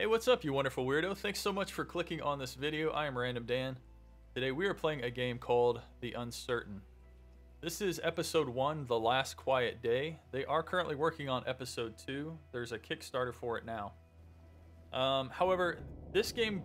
Hey, what's up, you wonderful weirdo? Thanks so much for clicking on this video. I am Random Dan. Today we are playing a game called The Uncertain. This is episode 1, The Last Quiet Day. They are currently working on episode 2. There's a Kickstarter for it now. Um, however, this game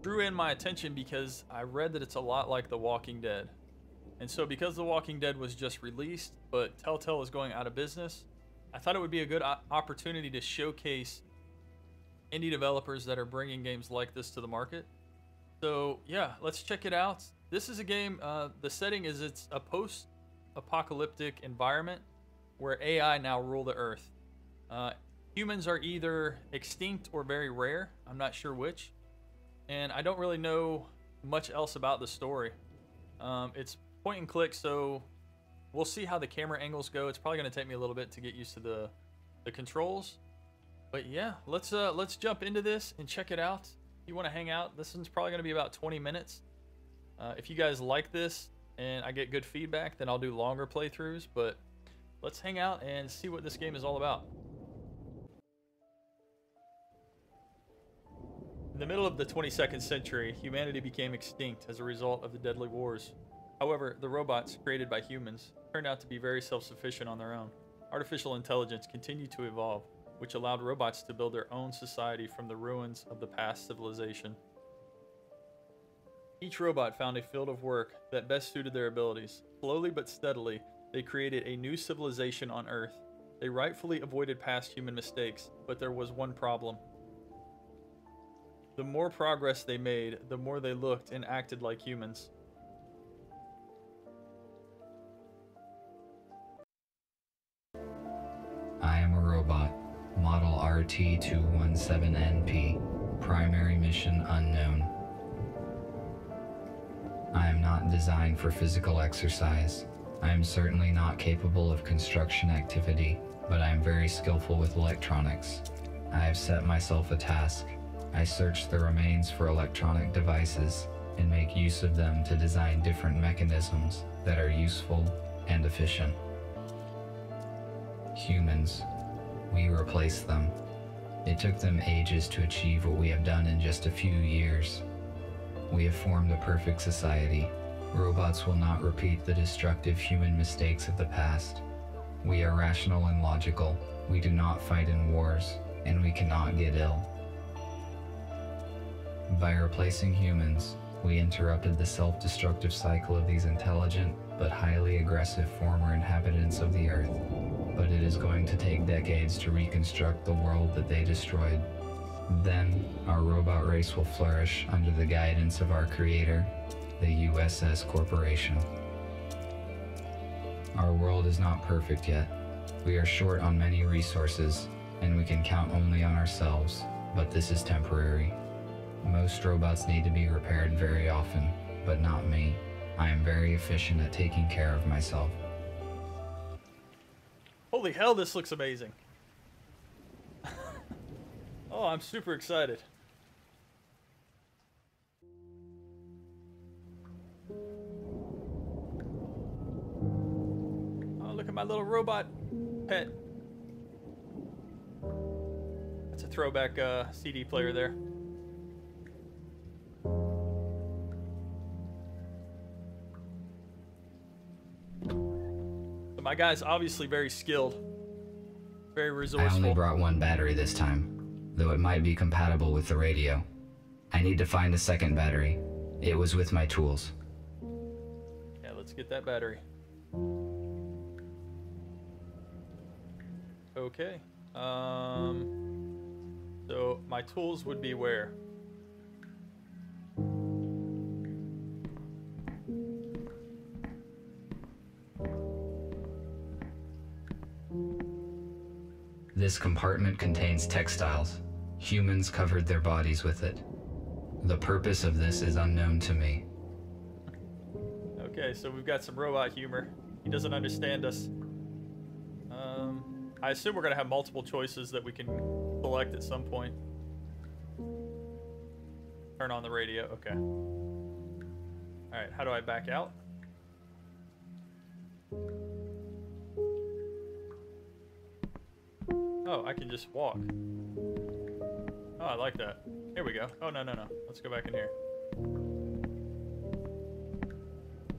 drew in my attention because I read that it's a lot like The Walking Dead. And so because The Walking Dead was just released, but Telltale is going out of business, I thought it would be a good opportunity to showcase indie developers that are bringing games like this to the market. So yeah, let's check it out. This is a game, uh, the setting is it's a post-apocalyptic environment where AI now rule the earth. Uh, humans are either extinct or very rare. I'm not sure which. And I don't really know much else about the story. Um, it's point and click, so we'll see how the camera angles go. It's probably going to take me a little bit to get used to the, the controls. But yeah, let's uh, let's jump into this and check it out. If you want to hang out, this one's probably going to be about 20 minutes. Uh, if you guys like this and I get good feedback, then I'll do longer playthroughs. But let's hang out and see what this game is all about. In the middle of the 22nd century, humanity became extinct as a result of the deadly wars. However, the robots created by humans turned out to be very self-sufficient on their own. Artificial intelligence continued to evolve, which allowed robots to build their own society from the ruins of the past civilization. Each robot found a field of work that best suited their abilities. Slowly but steadily, they created a new civilization on Earth. They rightfully avoided past human mistakes, but there was one problem. The more progress they made, the more they looked and acted like humans. Model RT-217NP. Primary mission unknown. I am not designed for physical exercise. I am certainly not capable of construction activity, but I am very skillful with electronics. I have set myself a task. I search the remains for electronic devices and make use of them to design different mechanisms that are useful and efficient. Humans we replaced them. It took them ages to achieve what we have done in just a few years. We have formed a perfect society. Robots will not repeat the destructive human mistakes of the past. We are rational and logical. We do not fight in wars, and we cannot get ill. By replacing humans, we interrupted the self-destructive cycle of these intelligent but highly aggressive former inhabitants of the Earth but it is going to take decades to reconstruct the world that they destroyed. Then, our robot race will flourish under the guidance of our creator, the USS Corporation. Our world is not perfect yet. We are short on many resources, and we can count only on ourselves, but this is temporary. Most robots need to be repaired very often, but not me. I am very efficient at taking care of myself. Holy hell, this looks amazing. oh, I'm super excited. Oh, look at my little robot pet. That's a throwback uh, CD player there. My guy's obviously very skilled. Very resourceful. I only brought one battery this time, though it might be compatible with the radio. I need to find a second battery. It was with my tools. Yeah, let's get that battery. Okay. Um, so my tools would be where? This compartment contains textiles. Humans covered their bodies with it. The purpose of this is unknown to me. Okay, so we've got some robot humor. He doesn't understand us. Um, I assume we're going to have multiple choices that we can select at some point. Turn on the radio. Okay. Alright, how do I back out? Oh, I can just walk. Oh, I like that. Here we go. Oh, no, no, no. Let's go back in here.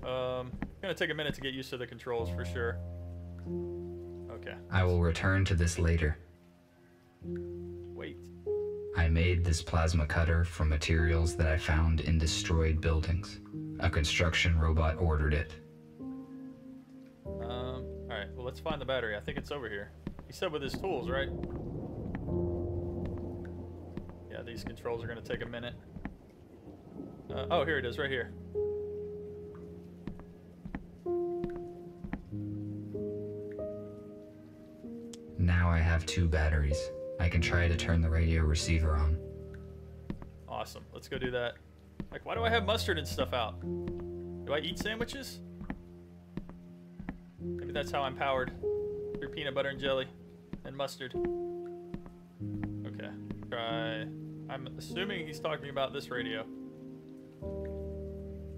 Um, gonna take a minute to get used to the controls for sure. Okay. I will return to this later. Wait. I made this plasma cutter from materials that I found in destroyed buildings. A construction robot ordered it. Um, alright, well, let's find the battery. I think it's over here. He said with his tools, right? Yeah, these controls are gonna take a minute. Uh, oh, here it is, right here. Now I have two batteries. I can try to turn the radio receiver on. Awesome. Let's go do that. Like, why do I have mustard and stuff out? Do I eat sandwiches? Maybe that's how I'm powered. Through peanut butter and jelly and mustard. Okay. Try. I'm assuming he's talking about this radio.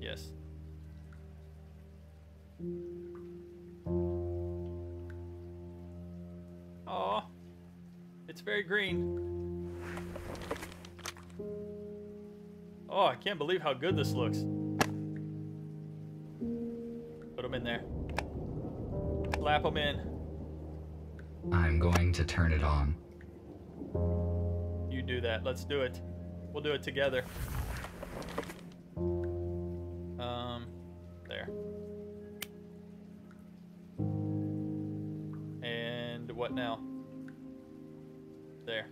Yes. Aw. It's very green. Oh, I can't believe how good this looks. Put them in there. Slap them in. I'm going to turn it on. You do that. Let's do it. We'll do it together. Um, there. And what now? There.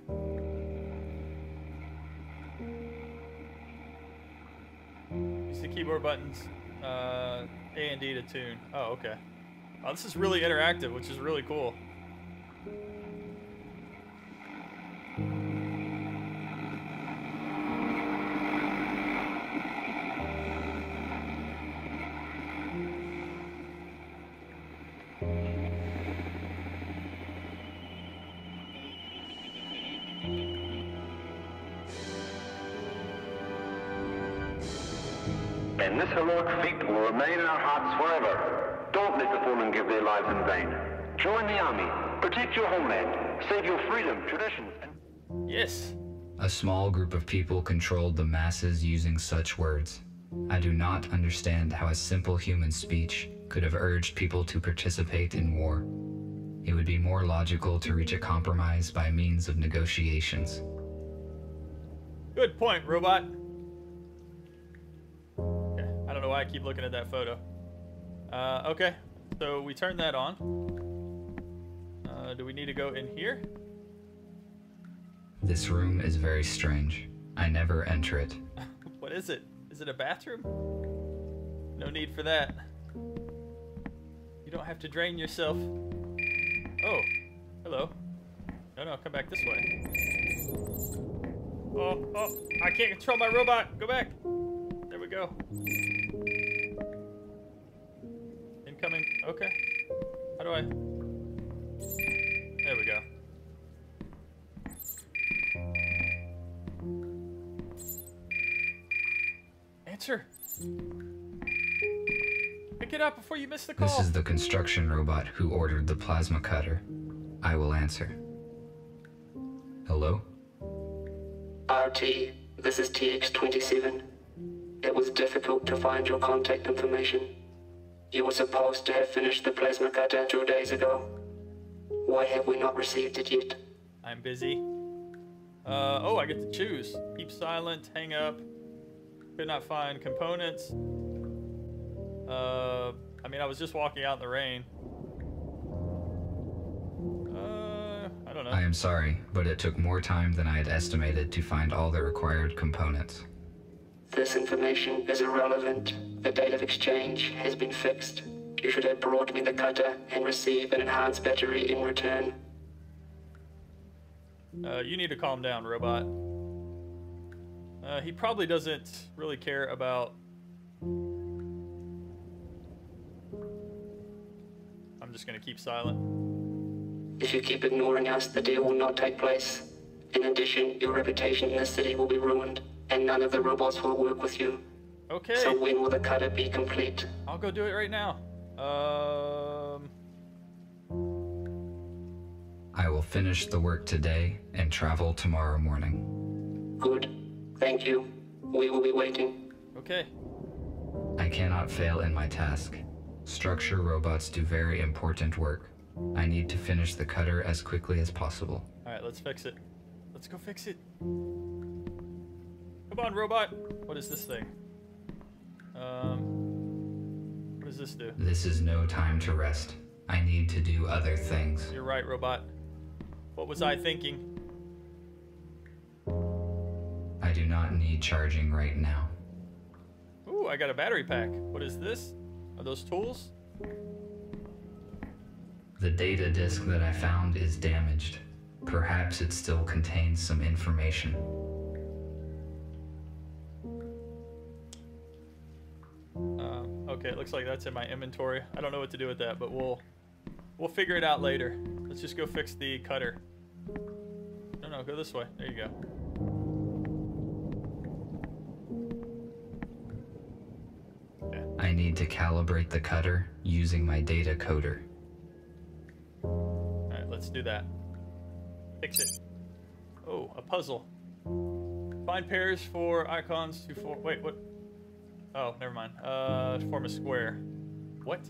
Use the keyboard buttons, uh, A and D to tune. Oh, okay. Oh, this is really interactive, which is really cool. This heroic feat will remain in our hearts forever. Don't let the fallen give their lives in vain. Join the army. Protect your homeland. Save your freedom, traditions, and... Yes. A small group of people controlled the masses using such words. I do not understand how a simple human speech could have urged people to participate in war. It would be more logical to reach a compromise by means of negotiations. Good point, robot. Why I keep looking at that photo. Uh, okay, so we turn that on. Uh, do we need to go in here? This room is very strange. I never enter it. what is it? Is it a bathroom? No need for that. You don't have to drain yourself. Oh, hello. No, no, come back this way. Oh, oh, I can't control my robot. Go back. There we go. Okay. How do I? There we go. Answer. Pick it up before you miss the call. This is the construction robot who ordered the plasma cutter. I will answer. Hello? RT, this is TX27. It was difficult to find your contact information. You were supposed to have finished the plasma cutter two days ago. Why have we not received it yet? I'm busy. Uh, oh, I get to choose. Keep silent, hang up. Could not find components. Uh, I mean, I was just walking out in the rain. Uh, I don't know. I am sorry, but it took more time than I had estimated to find all the required components. This information is irrelevant. The date of exchange has been fixed. You should have brought me the cutter and receive an enhanced battery in return. Uh, you need to calm down, robot. Uh, he probably doesn't really care about... I'm just gonna keep silent. If you keep ignoring us, the deal will not take place. In addition, your reputation in the city will be ruined, and none of the robots will work with you. Okay, So when will the cutter be complete? I'll go do it right now. Um, I will finish the work today and travel tomorrow morning. Good. Thank you. We will be waiting. Okay. I cannot fail in my task. Structure robots do very important work. I need to finish the cutter as quickly as possible. All right, let's fix it. Let's go fix it. Come on, robot. What is this thing? Um, what does this do? This is no time to rest. I need to do other things. You're right, robot. What was I thinking? I do not need charging right now. Ooh, I got a battery pack. What is this? Are those tools? The data disk that I found is damaged. Perhaps it still contains some information. Okay, it looks like that's in my inventory. I don't know what to do with that, but we'll we'll figure it out later. Let's just go fix the cutter. No, no, go this way. There you go. Okay. I need to calibrate the cutter using my data coder. All right, let's do that. Fix it. Oh, a puzzle. Find pairs for icons to form. Wait, what? Oh, never mind. Uh, form a square. What?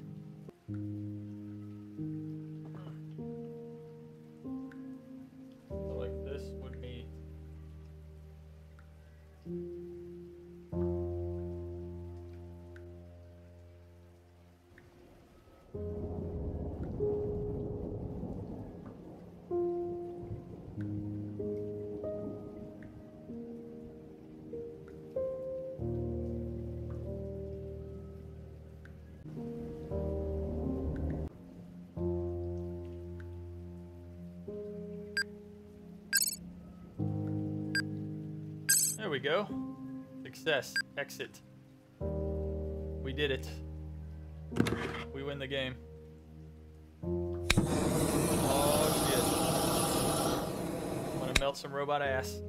Success. Exit. We did it. We win the game. Oh shit. Wanna melt some robot ass.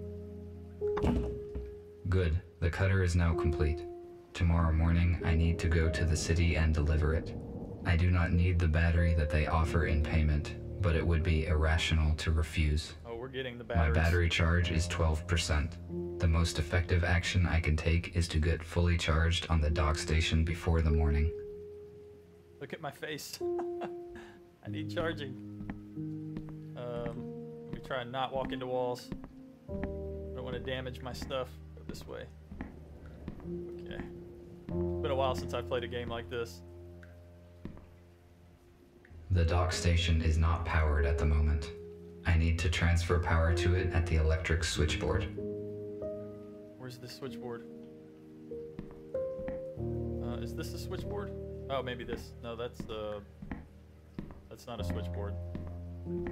Good, the cutter is now complete. Tomorrow morning, I need to go to the city and deliver it. I do not need the battery that they offer in payment, but it would be irrational to refuse. Oh, we're My battery charge is 12%. The most effective action I can take is to get fully charged on the dock station before the morning. Look at my face. I need charging. Um, let me try and not walk into walls. I don't want to damage my stuff. Go this way. Okay. It's been a while since I've played a game like this. The dock station is not powered at the moment. I need to transfer power to it at the electric switchboard. Where's the switchboard? Uh, is this the switchboard? Oh, maybe this. No, that's the. That's not a switchboard. Um,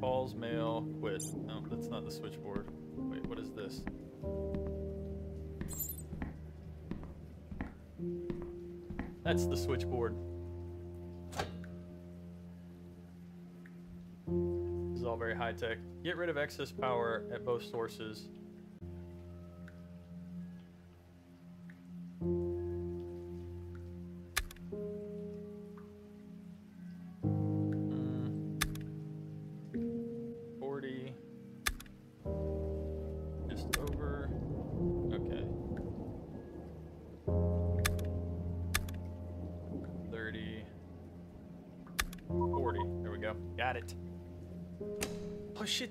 calls, mail, quit. No, that's not the switchboard. Wait, what is this? That's the switchboard. This is all very high tech. Get rid of excess power at both sources.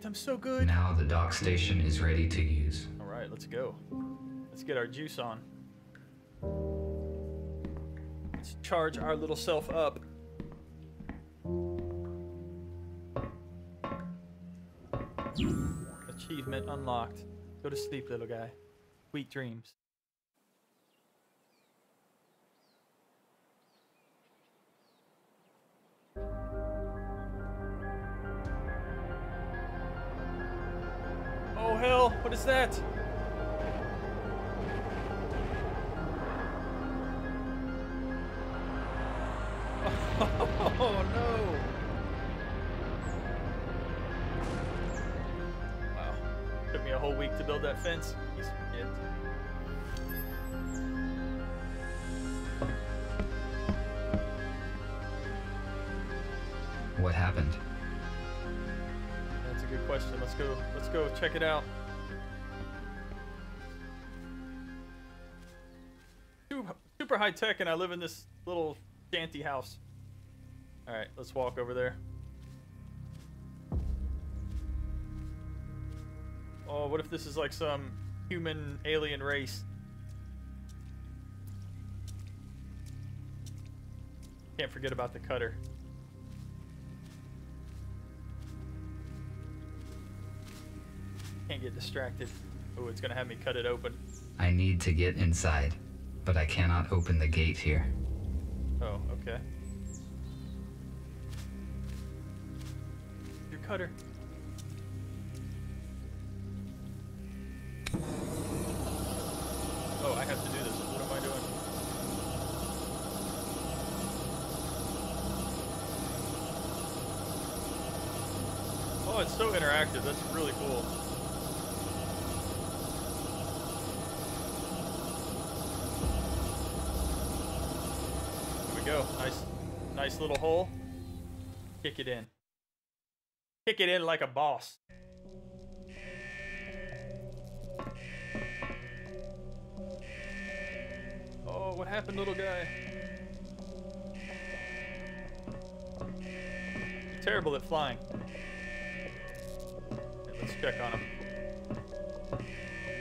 Shit, I'm so good. Now the dock station is ready to use. All right, let's go. Let's get our juice on. Let's charge our little self up. Achievement unlocked. Go to sleep, little guy. Sweet dreams. hell? What is that? Oh no! Wow. Took me a whole week to build that fence. He's it. What happened? That's a good question. Let's go. Let's go check it out. Super, high tech, and I live in this little shanty house. All right, let's walk over there. Oh, what if this is like some human alien race? Can't forget about the cutter. Can't get distracted. Oh, it's gonna have me cut it open. I need to get inside, but I cannot open the gate here. Oh, okay. Your cutter. Oh, I have to do this. What am I doing? Oh, it's so interactive. That's really cool. Here we go. Nice, nice little hole. Kick it in. Kick it in like a boss. Oh, what happened, little guy? You're terrible at flying. Okay, let's check on him.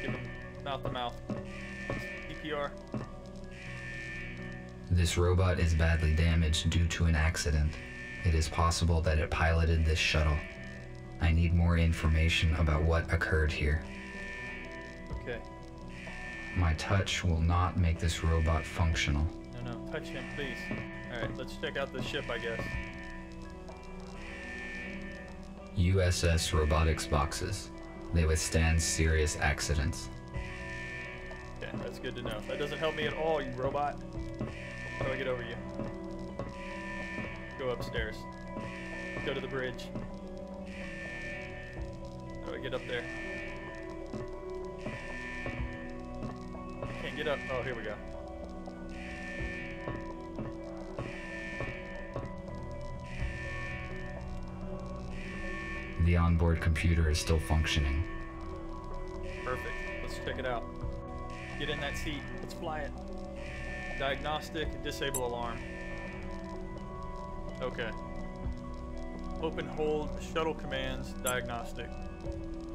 Give him mouth to mouth. PPR. This robot is badly damaged due to an accident. It is possible that it piloted this shuttle. I need more information about what occurred here. Okay. My touch will not make this robot functional. No, no, touch him, please. Alright, let's check out the ship, I guess. USS robotics boxes. They withstand serious accidents. Okay, that's good to know. That doesn't help me at all, you robot. How do I get over you? Go upstairs. Go to the bridge. How do I get up there? Can't get up. Oh, here we go. The onboard computer is still functioning. Perfect. Let's check it out. Get in that seat. Let's fly it. Diagnostic, disable alarm. Okay. Open hold, shuttle commands, diagnostic.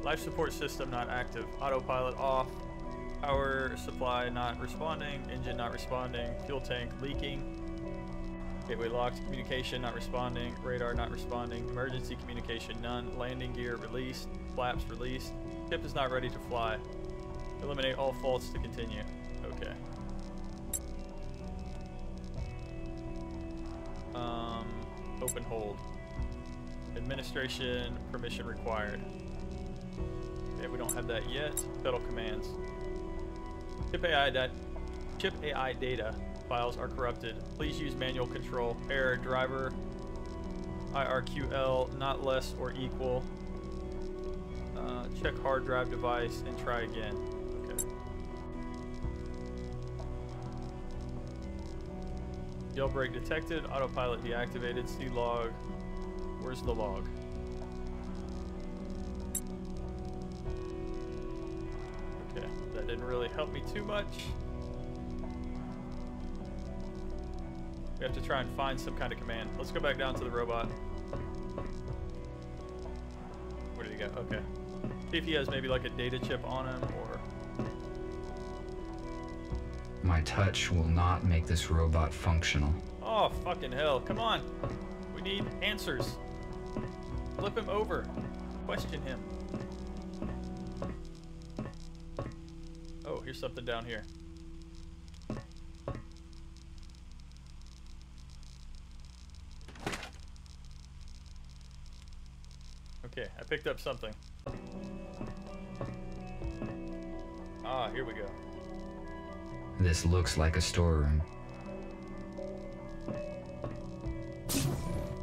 Life support system not active. Autopilot off. Power supply not responding. Engine not responding. Fuel tank leaking. Gateway locked. Communication not responding. Radar not responding. Emergency communication none. Landing gear released. Flaps released. Ship is not ready to fly. Eliminate all faults to continue. Okay. Open hold. Administration permission required. Okay, we don't have that yet. Shuttle commands. Chip AI, dat chip AI data files are corrupted. Please use manual control. Error driver IRQL not less or equal. Uh, check hard drive device and try again. Jailbreak detected. Autopilot deactivated. See log. Where's the log? Okay, that didn't really help me too much. We have to try and find some kind of command. Let's go back down to the robot. Where did he go? Okay. See if he has maybe like a data chip on him or... My touch will not make this robot functional. Oh, fucking hell. Come on. We need answers. Flip him over. Question him. Oh, here's something down here. Okay, I picked up something. Ah, here we go. This looks like a storeroom.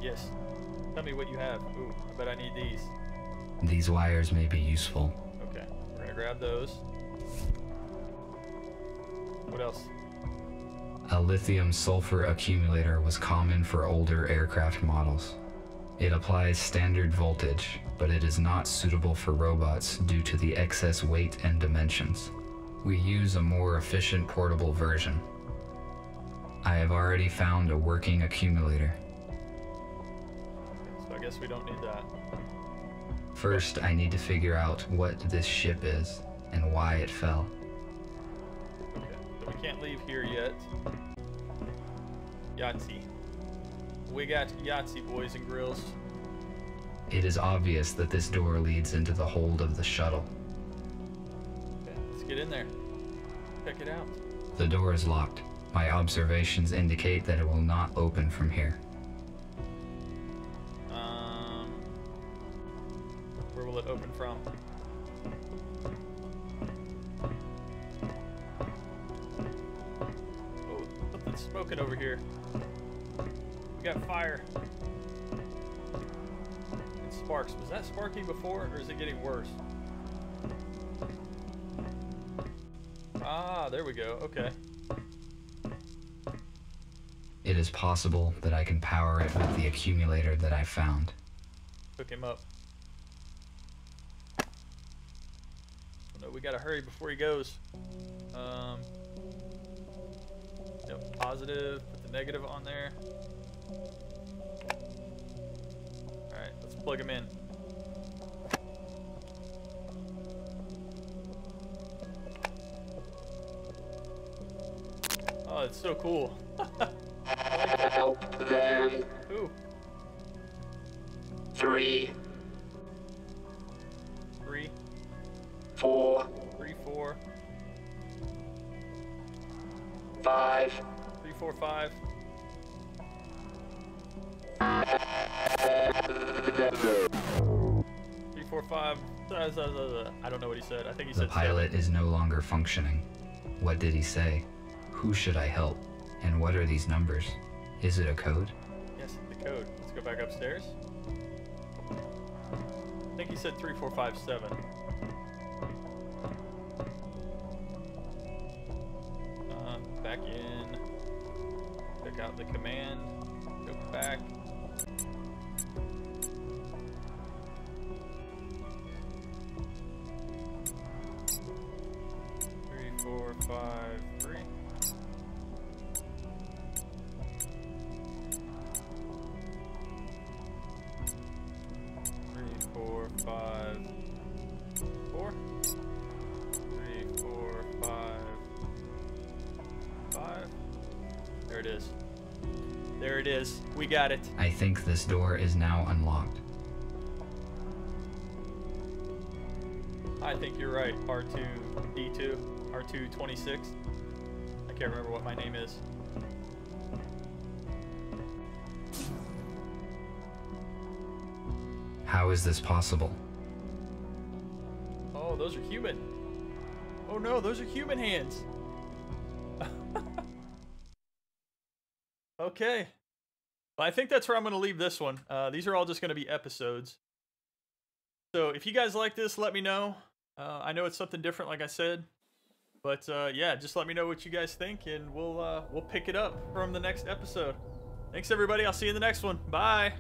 Yes. Tell me what you have. Ooh, I bet I need these. These wires may be useful. Okay, we're gonna grab those. What else? A lithium sulfur accumulator was common for older aircraft models. It applies standard voltage, but it is not suitable for robots due to the excess weight and dimensions. We use a more efficient portable version. I have already found a working accumulator. So I guess we don't need that. First, I need to figure out what this ship is and why it fell. Okay, so we can't leave here yet. Yahtzee. We got Yahtzee, boys and grills. It is obvious that this door leads into the hold of the shuttle. Let's get in there. Check it out. The door is locked. My observations indicate that it will not open from here. Um, where will it open from? Oh, something's smoking over here. We got fire. And sparks. Was that sparking before, or is it getting worse? Ah, there we go. Okay. It is possible that I can power it with the accumulator that I found. Hook him up. Oh no, we gotta hurry before he goes. Um, yep, positive. Put the negative on there. Alright, let's plug him in. Oh, it's so cool. Help them. Ooh, Three, three, four, three, four, five, three, four, five. Three, four, five. I don't know what he said. I think he The said pilot is no longer functioning. What did he say? Who should I help? And what are these numbers? Is it a code? Yes, the code. Let's go back upstairs. I think he said three, four, five, seven. Uh, back in. Check out the command. Go back. Three, four, five, five, four. Three, four, five, five. There it is. There it is. We got it. I think this door is now unlocked. I think you're right. R2D2, R226. I can't remember what my name is. How is this possible? Oh, those are human. Oh no, those are human hands. okay. Well, I think that's where I'm going to leave this one. Uh, these are all just going to be episodes. So if you guys like this, let me know. Uh, I know it's something different, like I said. But uh, yeah, just let me know what you guys think, and we'll uh, we'll pick it up from the next episode. Thanks, everybody. I'll see you in the next one. Bye.